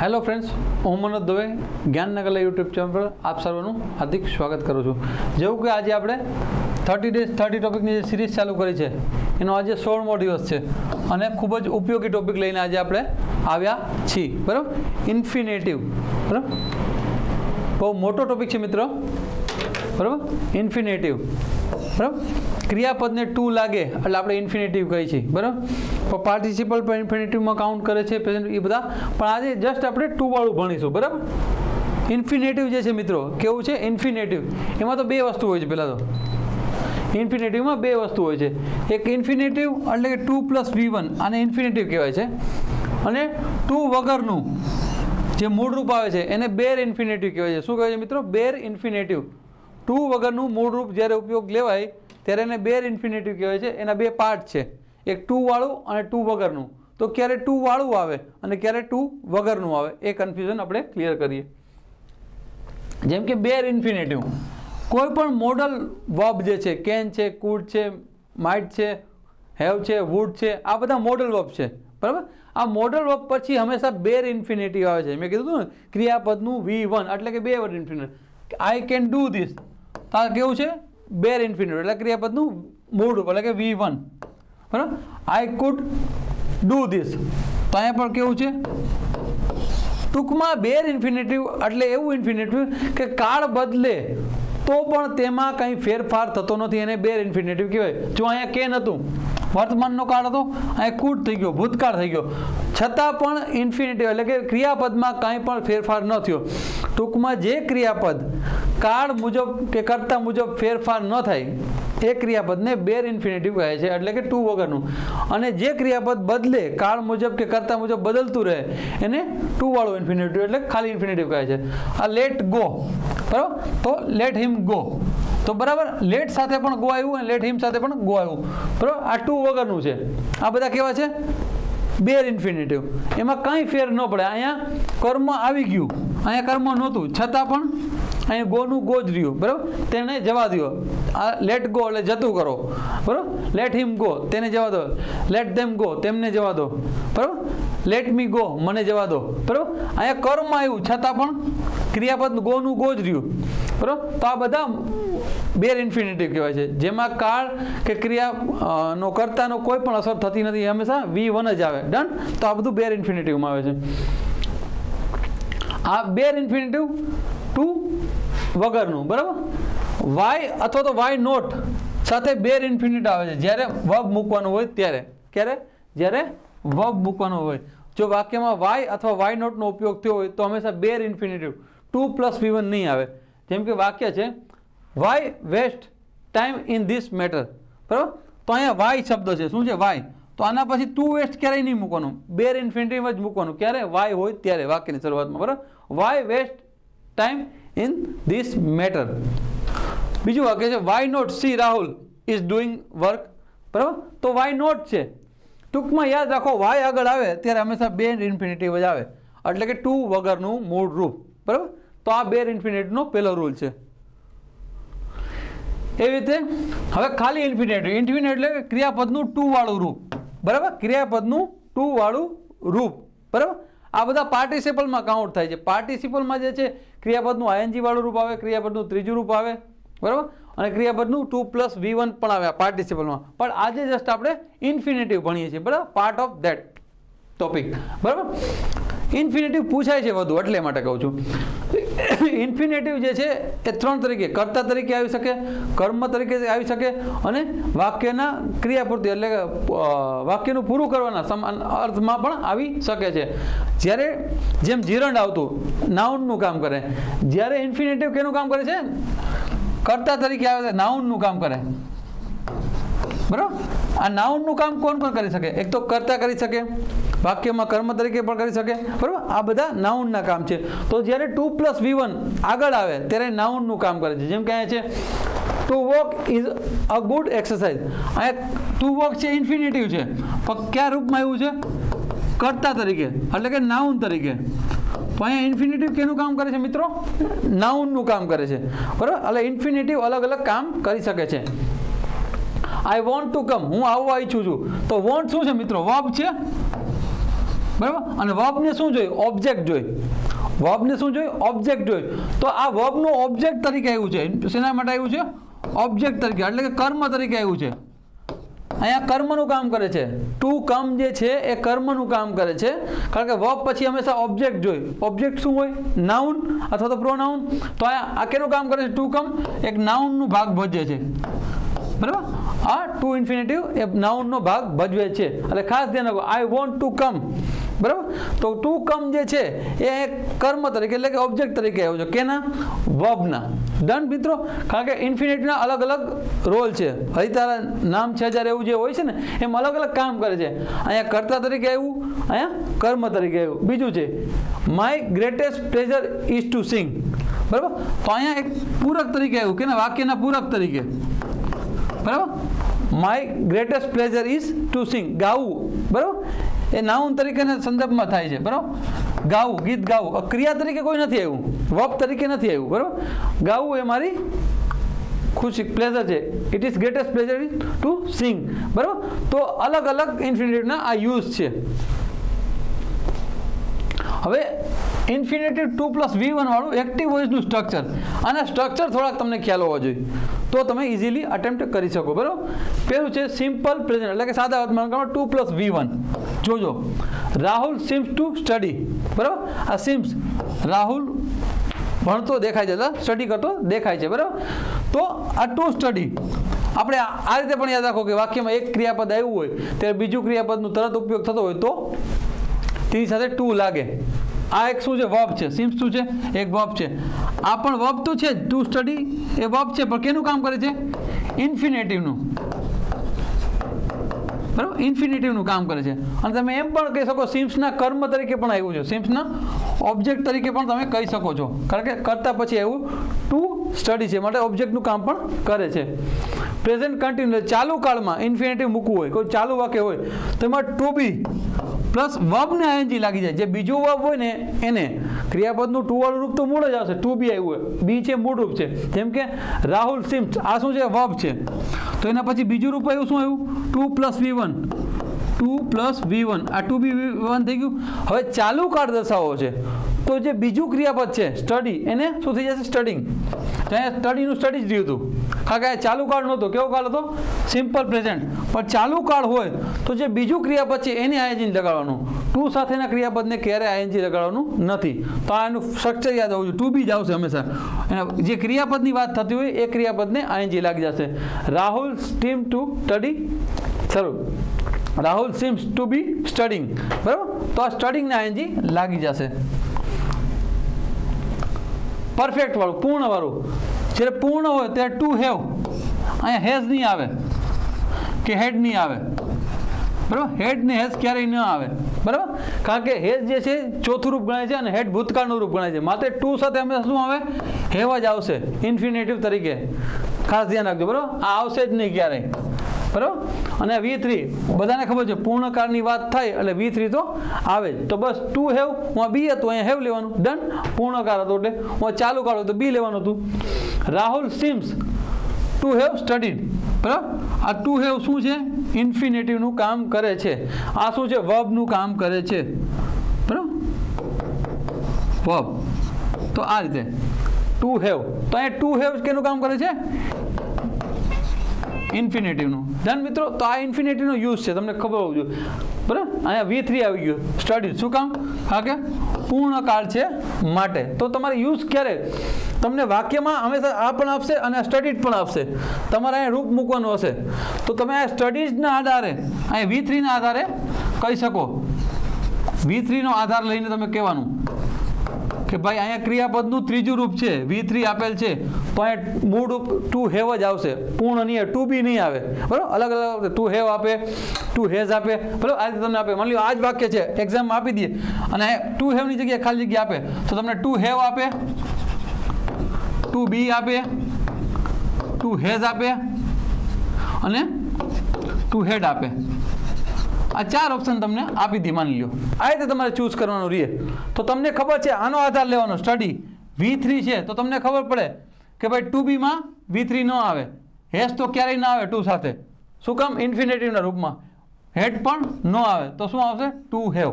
Hello friends હું મનોજ દવે જ્ઞાનનગરલા YouTube channel પર આપ સર્વનું હાર્દિક સ્વાગત કરું છું. જેવું કે આજે આપણે થર્ટી ડેઝ થર્ટી ટોપિકની જે સિરીઝ ચાલુ કરી છે, એનો આજે સોળમો દિવસ છે. અને ખૂબ જ ઉપયોગી ટોપિક લઈને આજે આપણે આવ્યા છીએ. બરાબર? ઇન્ફિનેટિવ બરાબર? બહુ મોટો ટોપિક છે મિત્રો. બરાબર? ઇન્ફિનેટિવ બરાબર? ક્રિયાપદને ટુ લાગે, એટલે આપણે ઇન્ફિનેટિવ કહીએ છીએ બરાબર? પાર્ટિસિપલ પણ ઇન્ફિનેટિવમાં કાઉન્ટ કરે છે પ્રેઝન્ટ એ બધા. પણ આજે જસ્ટ આપણે ટુવાળું ભણીશું, બરાબર? ઇન્ફિનેટિવ જે છે મિત્રો, કેવું છે? ઇન્ફિનેટિવ એમાં તો બે વસ્તુ હોય છે પહેલાં તો. ઇન્ફિનેટિવમાં બે વસ્તુ હોય છે. એક ઇન્ફિનેટિવ એટલે કે ટુ પ્લસ વી વન આને ઇન્ફિનેટિવ કહેવાય છે. અને ટુ વગરનું જે મૂળરૂપ આવે છે, એને બેર ઇન્ફિનેટિવ કહેવાય છે. શું કહેવાય છે મિત્રો? બેર ઇન્ફિનેટિવ ટુ વગરનું મૂળરૂપ જ્યારે ઉપયોગ લેવાય, ત્યારે એને બેર ઇન્ફિનેટિવ કહેવાય છે. એના બે પાર્ટ છે. એક ટુ વાળું અને ટુ વગરનું. તો ક્યારે ટુ વાળું આવે અને ક્યારે ટુ વગરનું આવે, એ કન્ફ્યુઝન આપણે ક્લિયર કરીએ. જેમ કે બેર ઇન્ફિનેટિવ કોઈ પણ મોડલ વર્બ જે છે કેન છે કુડ છે માઇટ છે હેવ છે વુડ છે, આ બધા મોડલ વર્બ છે. બરાબર? આ મોડલ વર્બ પછી હંમેશા બેર ઇન્ફિનેટિવ આવે છે. મેં કીધું હતું ને, ક્રિયાપદનું વી વન એટલે કે બે word infinite I can do this તો આ કેવું છે? બેર ઇન્ફિનિટ એટલે ક્રિયાપદનું મૂળ, એટલે કે વી વન બરાબર? આઈ કુડ ડુ ધીસ તો અહીંયા પણ કેવું છે? ટૂંકમાં બેર ઇન્ફિનેટિવ એટલે એવું ઇન્ફિનેટિવ કે કાળ બદલે તો પણ તેમાં કંઈ ફેરફાર થતો નથી, એને બેર ઇન્ફિનેટિવ કહેવાય. જો અહીંયા કે હતું વર્તમાનનો કાળ હતો અહીંયા કૂટ થઈ ગયો, ભૂતકાળ થઈ ગયો. છતાં પણ ઇન્ફિનિટિવ એટલે કે ક્રિયાપદમાં કાંઈ પણ ફેરફાર ન થયો. ટૂંકમાં જે ક્રિયાપદ કાળ મુજબ કે કરતા મુજબ ફેરફાર ન થાય, એ ક્રિયાપદને બેર ઇન્ફિનેટિવ કહે છે, એટલે કે ટુ વગરનું. અને જે ક્રિયાપદ બદલે, કાળ મુજબ કે કરતા મુજબ બદલતું રહે, એને ટુ વાળું ઇન્ફિનેટિવ એટલે ખાલી ઇન્ફિનેટિવ કહે છે. આ લેટ ગો બરાબર? તો લેટ હિમ ગો તો બરાબર, લેટ સાથે પણ ગો આવ્યું અને લેટ હિમ સાથે પણ ગો આવ્યું. બરાબર? આ ટુ વગરનું છે. આ બધા કેવા છે? બેર ઇન્ફિનેટિવ એમાં કાંઈ ફેર ન પડે. અહીંયા કર્મ આવી ગયું. અહીંયા કર્મ નહોતું. છતાં પણ અહીંયા ગોનું ગો જ રહ્યું, બરાબર? તેને જવા દો આ લેટ ગો એટલે જતું કરો, બરાબર? લેટ હિમ ગો તેને જવા દો. લેટ ધેમ ગો તેમને જવા દો, બરાબર? લેટ મી ગો મને જવા દો, બરાબર? અહીંયા કર્મ આવ્યું, છતાં પણ ક્રિયાપદ ગોનું ગો જ રહ્યું, બરાબર? તો આ બધા બેર ઇન્ફિનેટિવ કહેવાય છે. જેમાં કાળ કે ક્રિયા નો કરતાનો કોઈ પણ અસર થતી નથી હંમેશા વી વન જ આવે. ડન તો આ બધું બેર ઇન્ફિનેટિવમાં આવે છે. આ બેર ઇન્ફિનેટિવ ટુ વગરનું, બરાબર? વાય અથવા તો વાય નોટ સાથે બેર ઇન્ફિનિટ આવે છે. જ્યારે વબ મૂકવાનું હોય ત્યારે. ક્યારે? જ્યારે વબ મૂકવાનું હોય. જો વાક્યમાં વાય અથવા વાય નોટનો ઉપયોગ થયો હોય તો હંમેશા bare infinitive to plus V નહીં આવે. જેમ કે વાક્ય છે why waste time in this matter બરાબર? તો અહીંયા વાય શબ્દ છે. શું છે વાય તો આના પછી ટુ વેસ્ટ ક્યારેય નહીં મૂકવાનું. બેર ઇન્ફિનિટીમાં જ મૂકવાનું. ક્યારે? વાય હોય ત્યારે, વાક્યની શરૂઆતમાં. બરાબર? Why waste time in this matter બીજું વાક્ય છે why not see Rahul is doing work બરાબર? તો વાય નોટ છે. ટૂંકમાં યાદ રાખો વાય આગળ આવે, ત્યારે હંમેશા બે ઇન્ફિનિટિવ જ આવે. એટલે કે ટુ વગરનું મૂળ રૂપ. બરાબર? તો આ બેર ઇન્ફિનિટનો પહેલો રૂલ છે. એવી રીતે, હવે ખાલી ઇન્ફિનેટ ઇન્ફિનેટ એટલે ક્રિયાપદનું ટુ વાળું રૂપ. બરાબર? ક્રિયાપદનું ટુ વાળું રૂપ. બરાબર? આ બધા પાર્ટિસિપલમાં કાઉન્ટ થાય છે. પાર્ટિસિપલમાં જે છે, ક્રિયાપદનું આયનજીવાળું રૂપ આવે, ક્રિયાપદનું ત્રીજું રૂપ આવે, બરાબર? અને ક્રિયાપદનું ટુ પ્લસ વી વન પણ આવે પાર્ટિસિપલમાં પણ આજે જસ્ટ આપણે ઇન્ફિનેટિવ ભણીએ છીએ, બરાબર? પાર્ટ ઓફ ધેટ ટોપિક બરાબર? ઇન્ફિનેટિવ પૂછાય છે વધુ, એટલે માટે કહું છું. ઇન્ફિનેટિવ જે છે, એ ત્રણ તરીકે, કર્તા તરીકે આવી શકે, કર્મ તરીકે આવી શકે, અને વાક્યના ક્રિયાપૂર્તિ, એટલે વાક્યનું પૂરું કરવાના સમાન અર્થમાં પણ આવી શકે છે. જ્યારે જેમ જીરંડ આવતું, નાઉનનું કામ કરે, જ્યારે ઇન્ફિનેટિવ કેનું કામ કરે છે? કર્તા તરીકે આવે છે, નાઉનનું કામ કરે. બરાબર? આ નાઉનનું કામ કોણ કોણ કરી શકે? એક તો કર્તા કરી શકે વાક્યમાં કર્મ તરીકે પણ કરી શકે. બરાબર? આ બધા નાઉનના કામ છે. તો જ્યારે ટુ પ્લસ વી વન આગળ આવે, ત્યારે નાઉનનું કામ કરે છે. જેમ કે છે to walk is a good exercise અહીંયા ટુ વોક છે ઇન્ફિનેટિવ છે. પણ કયા રૂપમાં આવ્યું છે? કર્તા તરીકે. એટલે કે નાઉન તરીકે. અહીંયા ઇન્ફિનેટિવ કેનું કામ કરે છે મિત્રો? નાઉનનું કામ કરે છે. બરાબર? એટલે ઇન્ફિનેટિવ અલગ અલગ કામ કરી શકે છે. આઈ વોન્ટ ટુ કમ હું આવવા ઈચ્છું છું. તો વોન્ટ શું છે મિત્રો? વર્બ છે? બરાબર? અને વર્બને શું જોઈએ ઓબ્જેક્ટ જોઈએ વર્બને શું જોઈએ ઓબ્જેક્ટ જોઈએ તો આ વર્બનું ઓબ્જેક્ટ તરીકે આવ્યું છે. શેના માટે આવ્યું છે? ઓબ્જેક્ટ તરીકે, એટલે કે કર્મ તરીકે આવ્યું છે. અહીંયા કર્મનું કામ કરે છે. ટુ કમ જે છે, એ કર્મનું કામ કરે છે. કારણ કે વર્બ પછી હંમેશા ઓબ્જેક્ટ જોઈએ ઓબ્જેક્ટ શું હોય? નાઉન અથવા તો પ્રોનાઉન. તો અહીંયા આ કેનું કામ કરે છે? ટુ કમ એક નાઉનનું ભાગ ભજવે છે. બરાબર? આ ટુ ઇન્ફિનેટિવ એ નાઉનનો ભાગ ભજવે છે. એટલે ખાસ ધ્યાન રાખો. આઈ વોન્ટ ટુ કમ બરાબર? તો ટુ કમ જે છે, એ કર્મ તરીકે એટલે કે ઓબ્જેક્ટ તરીકે આવ્યો છે. કેના? વબના ડન મિત્રો? કારણ કે ઇન્ફિનિટના અલગ અલગ રોલ છે. હજી નામ છે જ્યારે એવું જે હોય છે ને, એમ અલગ અલગ કામ કરે છે. અહીંયા કર્તા તરીકે આવ્યું, અહીંયા કર્મ તરીકે આવ્યું. બીજું છે my greatest pleasure is to sing બરાબર? તો અહીંયા એક પૂરક તરીકે આવ્યું. કે વાક્યના પૂરક તરીકે. બરાબર? My greatest pleasure is to sing ગાવું. બરાબર? એ નાઉન તરીકેના સંદર્ભમાં થાય છે, બરાબર? ગાવું ગીત ગાવું ક્રિયા તરીકે કોઈ નથી આવ્યું. વપ તરીકે નથી આવ્યું, બરાબર? ગાવું એ મારી ખુશી પ્લેઝર છે. It is greatest pleasure to sing બરાબર? તો અલગ અલગ ઇન્ફિનેટિવના આ યુઝ છે. હવે infinitive to plus V one વાળું એક્ટિવ વોઇસનું સ્ટ્રક્ચર અને સ્ટ્રક્ચર થોડાક તમને ખ્યાલ હોવો જોઈએ. તો તમે ઇઝીલી અટેમ્પ્ટ કરી શકો, બરાબર? પહેલું છે સિમ્પલ પ્રેઝન્ટ એટલે કે સાદા ટુ પ્લસ વી વન જોજો. રાહુલ સિમ્સ ટુ સ્ટડી બરાબર? આ સિમ્સ રાહુલ ભણતો દેખાય છે સ્ટડી કરતો દેખાય છે, બરાબર? તો આ ટુ સ્ટડી આપણે આ રીતે પણ યાદ રાખો કે વાક્યમાં એક ક્રિયાપદ આવ્યું હોય, ત્યારે બીજું ક્રિયાપદનું તરત ઉપયોગ થતો હોય તો તેની સાથે ટુ લાગે. આ એક શું છે? વબ છે. સિમ્સ શું છે? એક વબ છે. આ પણ વબ તો છે ટુ સ્ટડી એ વબ છે, પણ કેનું કામ કરે છે? ઇન્ફિનેટિવનું બરાબર ઇન્ફિનેટિવનું કામ કરે છે. અને તમે એમ પણ કહી શકો સિમ્સના કર્મ તરીકે પણ આવ્યું છે. સિમ્સના ઓબ્જેક્ટ તરીકે પણ તમે કહી શકો છો. કારણ કે કરતા પછી આવ્યું ટુ સ્ટડી છે. માટે ઓબ્જેક્ટનું કામ પણ કરે છે. પ્રેઝન્ટ કન્ટિન્યુ ચાલુ કાળમાં ઇન્ફિનેટિવ મૂકવું હોય, કોઈ ચાલુ વાક્ય હોય, તો એમાં ટુ બી પ્લસ વબને આઈએનજી લાગી જાય. જે બીજું વબ હોય ને, એને ક્રિયાપદનું ટુ વાળું રૂપ તો મૂળ જ આવશે. ટુ બી આવ્યું હોય. બી છે, મૂળ રૂપ છે. જેમ કે રાહુલ સિમ્સ આ શું છે? વબ છે. તો એના પછી બીજું રૂપ આવ્યું, શું આવ્યું? To plus V one to plus V one આ ટુ બી વી વન થઈ ગયું. હવે ચાલુ કાળ દશાઓ છે. તો જે બીજું ક્રિયાપદ છે સ્ટડી એને શું થઈ જશે? સ્ટડિંગ ત્યાં સ્ટડીનું સ્ટડી જ રહ્યું હતું. કારણ કે ચાલુ કાળ નહોતો. કેવો કાળ હતો? સિમ્પલ પ્રેઝન્ટ પણ ચાલુ કાળ હોય તો જે બીજું ક્રિયાપદ છે, એને આઈએનજી લગાડવાનું. ટુ સાથેના ક્રિયાપદને ક્યારે આઈએનજી લગાડવાનું નથી. તો આ એનું સ્ટ્રક્ચર યાદ હોવું જોઈએ. ટુ બી જ આવશે હંમેશા. એના જે ક્રિયાપદની વાત થતી હોય, એ ક્રિયાપદને આઈએનજી લાગી જશે. રાહુલ સ્ટીમ ટુ સ્ટડી શરૂ Rahul seems to be studying બરાબર? તો આ સ્ટડિંગને આઈએનજી લાગી જશે. પરફેક્ટ વાળું, પૂર્ણ વાળું. જ્યારે પૂર્ણ હોય ત્યારે ટુ હેવ અહીંયા હેઝ નહીં આવે કે હેડ નહીં આવે. બરાબર? હેડ ને હેઝ ક્યારેય ન આવે. બરાબર? કારણ કે હેઝ જે છે, ચોથું રૂપ ગણાય છે અને હેડ ભૂતકાળનું રૂપ ગણાય છે. માત્ર ટુ સાથે હંમેશા શું આવે? હેવ જ આવશે. ઇન્ફિનેટિવ તરીકે. ખાસ ધ્યાન રાખજો. બરાબર? આ આવશે જ નહીં ક્યારેય. બરાબર અને વી થ્રી, બધાને ખબર છે પૂર્ણકારની વાત થાય એટલે વી થ્રી તો આવે તો બસ ટુ હેવ, હું બી હતું, અહીંયા હેવ લેવાનું. ડન પૂર્ણકાર હતો એટલે, હું ચાલુ કાઢો તો બી લેવાનું હતું. Rahul seems to have studied બરાબર? આ ટુ હેવ શું છે? ઇન્ફિનેટિવનું કામ કરે છે. આ શું છે? વબનું કામ કરે છે. બરાબર? વબ તો આ રીતે. To have. તો અહીંયા ટુ હેવ કેનું કામ કરે છે? ઇન્ફિનિટિવનું ધન મિત્રો, તો આ ઇન્ફિનિટીનો યુઝ છે, તમને ખબર હોવું જોઈએ. બરાબર? અહીંયા વી થ્રી આવી ગયું. સ્ટડી શું કામ? હા કે? પૂર્ણકાળ છે માટે. તો તમારે યુઝ ક્યારે? તમને વાક્યમાં હંમેશા આ પણ આપશે અને સ્ટડીડ પણ આપશે. તમારે અહીંયા રૂપ મૂકવાનું હશે. તો તમે આ સ્ટડીઝના આધારે અહીંયા વી થ્રીના આધારે કહી શકો. વી થ્રીનો આધાર લઈને તમે કહેવાનું. કે ભાઈ, અહીંયા ક્રિયાપદનું ત્રીજું રૂપ છે વી થ્રી આપેલ છે, પણ મૂળ ટુ હેવ જ આવશે. પૂર્ણ નહીં ટુ બી નહીં આવે. બરાબર? અલગ અલગ ટુ હેવ આપે ટુ હેઝ આપે. બરાબર? આ રીતે તમને આપે. માની લો આ જ વાક્ય છે. એક્ઝામ આપી દઈએ. અને ટુ હેવની જગ્યાએ ખાલી જગ્યા આપે. તો તમને ટુ હેવ આપે ટુ બી આપે ટુ હેઝ આપે, અને ટુ હેડ આપે. આ ચાર ઓપ્શન તમને આપી દી માની લો આ રીતે તમારે ચૂઝ કરવાનું રહે. તો તમને ખબર છે, આનો આધાર લેવાનો સ્ટડી વી થ્રી છે, તો તમને ખબર પડે કે ભાઈ ટુ બીમાં વી થ્રી ન આવે. હેસ તો ક્યારેય ના આવે ટુ સાથે. શું કામ? ઇન્ફિનેટિવના રૂપમાં. હેડ પણ ન આવે. તો શું આવશે? ટુ હેવ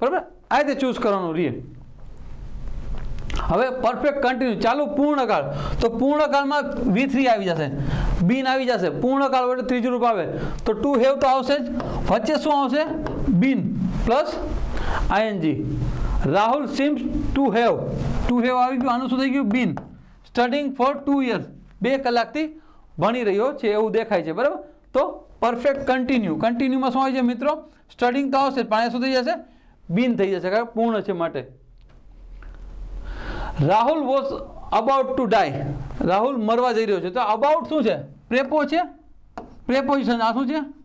બરાબર? આ રીતે ચૂઝ કરવાનું રીએ. હવે પરફેક્ટ કન્ટિન્યુ ચાલુ પૂર્ણકાળ. તો પૂર્ણકાળમાં વી થ્રી આવી જશે. બીન આવી જશે. પૂર્ણકાળ એટલે ત્રીજું રૂપ આવે. તો ટુ હેવ તો આવશે જ. વચ્ચે શું આવશે? Been plus ING Rahul seems to have. To have આવી ગયું, આનું શું થઈ ગયું? Been. Studying for two years બે કલાકથી ભણી રહ્યો છે, એવું દેખાય છે, બરાબર? તો પરફેક્ટ કન્ટિન્યુ કન્ટિન્યુમાં શું આવે છે મિત્રો? સ્ટડિંગ તો આવશે, પણ શું થઈ જશે? બીન થઈ જશે, કારણ પૂર્ણ છે માટે. Rahul was about to die Rahul મરવા જઈ રહ્યો છે. તો અબાઉટ શું છે? પ્રેપો છે? પ્રેપોઝિશન આ શું છે?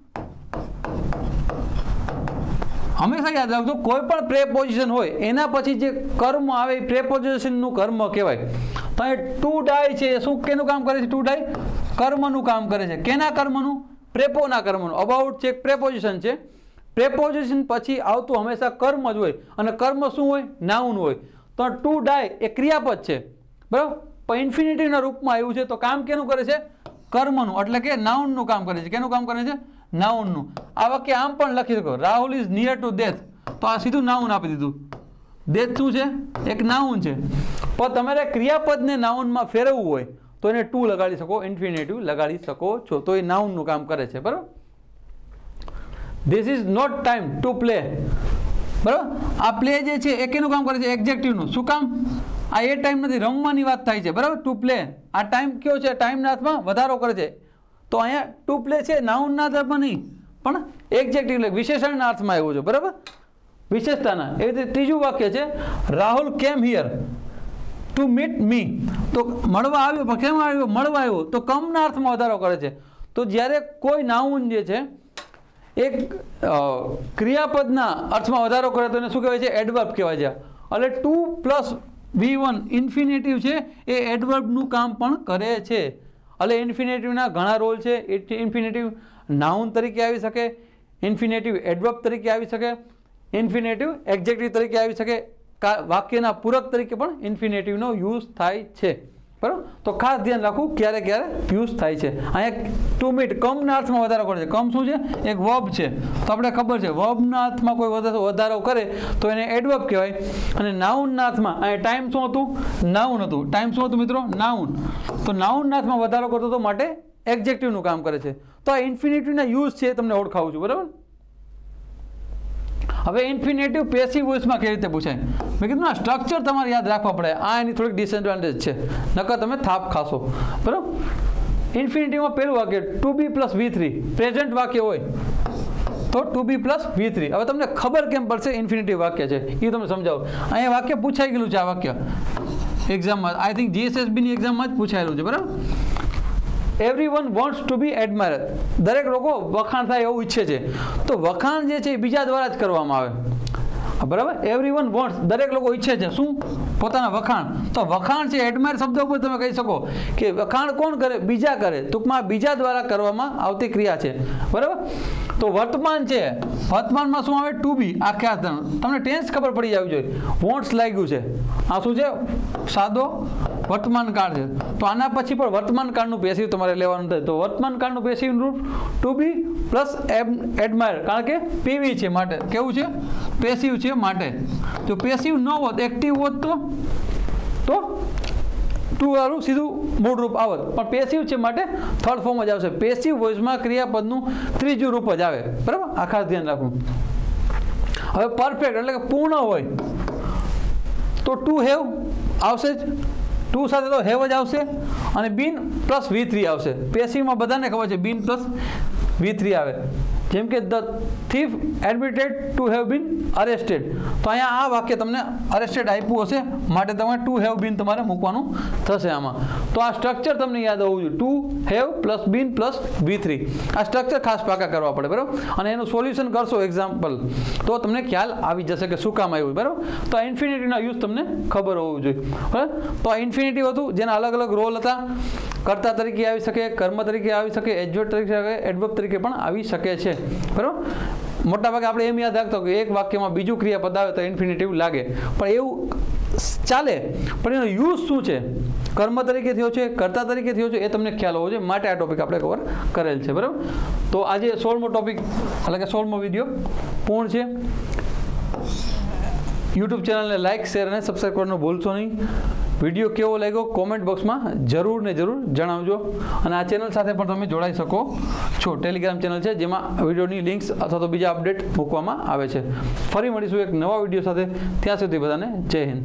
હંમેશા યાદ રાખજો કોઈ પણ પ્રેપોઝિશન હોય, એના પછી જે કર્મ આવે, એ પ્રેપોઝિશનનું કર્મ કહેવાય. તો એ ટુ ડાય છે શું કેનું કામ કરે છે ટુ ડાય કર્મનું કામ કરે છે. કેના કર્મનું? પ્રેપોના કર્મનું. અબાઉટ છે પ્રેપોઝિશન છે. પ્રેપોઝિશન પછી આવતું હંમેશા કર્મ જ હોય. અને કર્મ શું હોય? નાઉન હોય. તો ટુ ડાય એ ક્રિયાપદ છે. બરાબર? ઇન્ફિનિટીના રૂપમાં આવ્યું છે, તો કામ કેનું કરે છે? કર્મનું. એટલે કે નાઉનનું કામ કરે છે. કેનું કામ કરે છે? નાઉનનું. આ વાક્ય આમ પણ લખી શકો. Rahul is near to death તો આ સીધું નાઉન આપી દીધું. ડેથ શું છે? એક નાઉન છે. પણ તમારે ક્રિયાપદને નાઉનમાં ફેરવવું હોય, તો એને ટુ લગાડી શકો ઇન્ફિનેટિવ લગાડી શકો છો. તો એ નાઉનનું કામ કરે છે, બરાબર? This is not time to play બરાબર? આ પ્લે જે છે, એ કેનું કામ કરે છે? એક્ઝેક્ટિવનું શું કામ? આ એ ટાઈમ નથી. રમવાની વાત થાય છે. બરાબર? ટુ પ્લે આ ટાઈમ કયો છે? ટાઈમના હાથમાં વધારો કરે છે. તો અહીંયા ટુ પ્લે છે નાઉનના અર્થમાં નહીં. પણ એક્ઝેક્ટિવ એટલે વિશેષણના અર્થમાં આવ્યું છે, બરાબર? વિશેષતાના. એ રીતે ત્રીજું વાક્ય છે, રાહુલ કેમ હિયર? ટુ મીટ મી તો મળવા આવ્યો, પણ કેમ આવ્યો? મળવા આવ્યો. તો કમના અર્થમાં વધારો કરે છે. તો જ્યારે કોઈ નાઉન જે છે, એક ક્રિયાપદના અર્થમાં વધારો કરે, તો એને શું કહેવાય છે? એડવર્બ કહેવાય છે. એટલે to plus V one infinitive છે, એ એડવર્બનું કામ પણ કરે છે. એટલે ઇન્ફિનેટિવના ઘણા રોલ છે. ઇન્ફિનેટિવ નાઉન તરીકે આવી શકે, ઇન્ફિનેટિવ એડવર્બ તરીકે આવી શકે, ઇન્ફિનેટિવ એક્ઝેક્ટિવ તરીકે આવી શકે વાક્યના પૂરક તરીકે પણ ઇન્ફિનેટિવનો યુઝ થાય છે. બરાબર? તો ખાસ ધ્યાન રાખવું ક્યારે ક્યારે યુઝ થાય છે. અહીંયા ટુ મીટ કમના અર્થમાં વધારો કરે છે. કમ શું છે? એક વર્બ છે. તો આપણે ખબર છે વર્બના અર્થમાં કોઈ વધારો કરે તો એને એડવર્બ કહેવાય. અને નાઉનના અર્થમાં, અહીંયા ટાઈમ શું હતું? નાઉન હતું. ટાઈમ શું હતું મિત્રો? નાઉન તો નાઉનના અર્થમાં વધારો કરતો હતો માટે એક્ઝેક્ટિવનું કામ કરે છે. તો આ ઇન્ફિનિટીના યુઝ છે તમને ઓળખાવું છું. બરાબર? હવે ઇન્ફિનેટિવ પેસિવ વોઇસમાં કેવી રીતે પૂછાય? મેં કીધું, ના સ્ટ્રક્ચર તમારે યાદ રાખવા પડે. આ એની થોડીક ડિસએડવાન્ટેજ છે. નકર તમે થાપ ખાશો. બરાબર? ઇન્ફિનિટીમાં પહેલું વાક્ય to be plus V three present વાક્ય હોય તો to be plus V three હવે તમને ખબર કેમ પડશે? ઇન્ફિનિટી વાક્ય છે. એ તમને સમજાવો. અહીંયા વાક્ય પૂછાઈ ગયેલું છે, આ વાક્ય. એક્ઝામમાં આઈ થિંક જીએસએસબીની એક્ઝામમાં જ પૂછાયેલું છે, બરાબર? Everyone wants to be admire દરેક લોકો વખાણ થાય એવું ઈચ્છે છે. તો વખાણ જે છે એ બીજા દ્વારા જ કરવામાં આવે. બરાબર? એવરી વન વોન્ટ્સ દરેક લોકો ઈચ્છે છે. શું? પોતાના વખાણ. તો વખાણ છે એડમાયર શબ્દ ઉપર તમે કહી શકો કે વખાણ કોણ કરે? બીજા કરે. ટૂંકમાં બીજા દ્વારા કરવામાં આવતી ક્રિયા છે. બરાબર? તો વર્તમાન છે. વર્તમાનમાં શું આવે? ટુ બી આ તમને ટેન્સ ખબર પડી જવી જોઈએ. વોન્ટ્સ લાગ્યું છે. આ શું છે? સાદો વર્તમાન કાળ છે. તો આના પછી પણ વર્તમાન કાળનું પેસિવ તમારે લેવાનું થાય. તો વર્તમાન કાળનું પેસિવ રૂપ ટુ બી પ્લસ એડમાયર કારણ કે પીવી છે માટે. કેવું છે? પેસિવ છે માટે. જો પેસિવ ન હોત એક્ટિવ હોત તો ટુ વાળું સીધું મૂળ રૂપ આવત. પણ પેસિવ છે માટે થર્ડ ફોર્મ જ આવશે. પેસિવ વોઇસમાં ક્રિયાપદનું ત્રીજું રૂપ જ આવે. બરાબર? આ ખાસ ધ્યાન રાખવું. હવે પરફેક્ટ એટલે કે પૂર્ણ હોય. તો ટુ હેવ આવશે જ. ટુ સાથે તો હેવ જ આવશે. અને બીન પ્લસ વી થ્રી આવશે. પેસિવમાં બધાને ખબર છે, બીન પ્લસ વી થ્રી આવે. જેમ કે the thief admitted to have been arrested. તો અહીંયા આ વાક્ય તમને અરેસ્ટેડ આપ્યું હશે, માટે તમારે ટુ હેવ બીન તમારે મૂકવાનું થશે આમાં. તો આ સ્ટ્રક્ચર તમને યાદ હોવું જોઈએ. To have plus been plus be three. આ સ્ટ્રક્ચર ખાસ પાકા કરવા પડે, બરાબર? અને એનું સોલ્યુશન કરશો એક્ઝામ્પલ તો તમને ખ્યાલ આવી જશે કે શું કામ આવ્યું બરાબર? તો આ ઇન્ફિનિટીના યુઝ તમને ખબર હોવું જોઈએ. બરાબર? તો આ ઇન્ફિનિટી હતું, જેના અલગ અલગ રોલ હતા. કર્તા તરીકે આવી શકે, કર્મ તરીકે આવી શકે એડવર્બ તરીકે એડવર્બ તરીકે પણ આવી શકે છે. બરાબર? મોટાભાગે આપણે એમ યાદ રાખતો કે એક વાક્યમાં બીજું ક્રિયાપદ આવે તો ઇન્ફિનિટિવ લાગે. પણ એવું ચાલે. પણ એનો યુઝ શું છે? કર્મ તરીકે થયો છે, કર્તા તરીકે થયો છે, એ તમને ખ્યાલ હોવો જોઈએ. માટે આ ટોપિક આપણે કવર કરેલ છે. બરાબર? તો આજે સોળમો ટોપિક એટલે કે સોળમો વીડિયો પૂર્ણ છે. યુટ્યુબ ચેનલને લાઇક શેર અને સબસ્ક્રાઈબ કરવાનું ભૂલશો નહીં. વીડિયો કેવો લાગ્યો કોમેન્ટ બોક્સમાં જરૂર ને જરૂર જણાવજો. અને આ ચેનલ સાથે પણ તમે જોડાઈ શકો છો. ટેલિગ્રામ ચેનલ છે, જેમાં વિડીયોની લિંક્સ અથવા તો બીજા અપડેટ મૂકવામાં આવે છે. ફરી મળીશું એક નવા વીડિયો સાથે. ત્યાં સુધી બધાને જય હિન્દ.